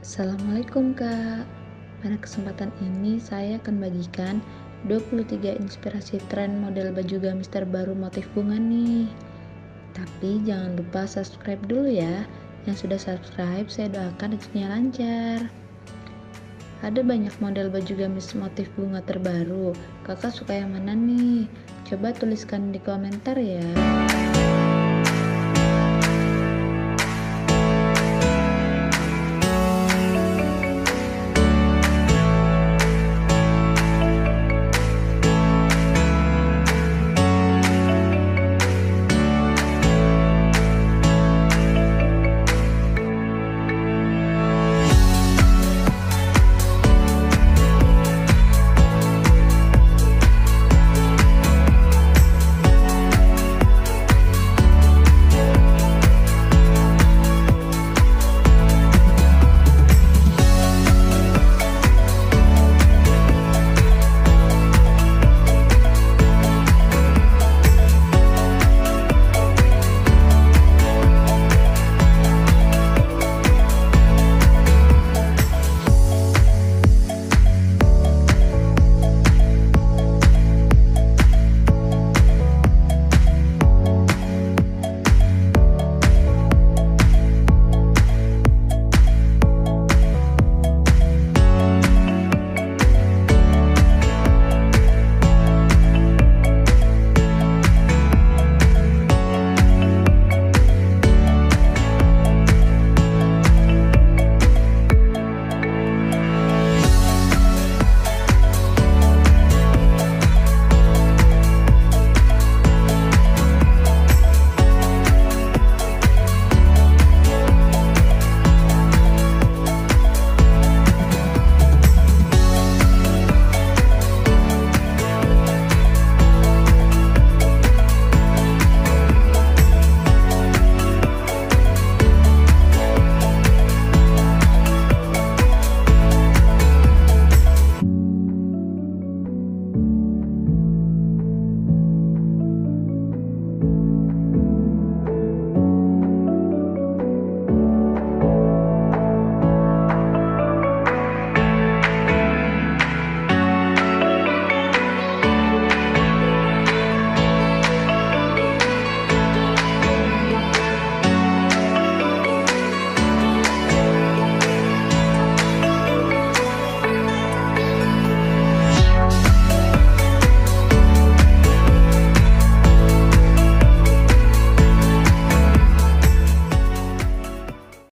Assalamualaikum kak. Pada kesempatan ini saya akan bagikan 23 inspirasi tren model baju gamis terbaru motif bunga nih. Tapi jangan lupa subscribe dulu ya. Yang sudah subscribe saya doakan rezekinya lancar. Ada banyak model baju gamis motif bunga terbaru. Kakak suka yang mana nih? Coba tuliskan di komentar ya.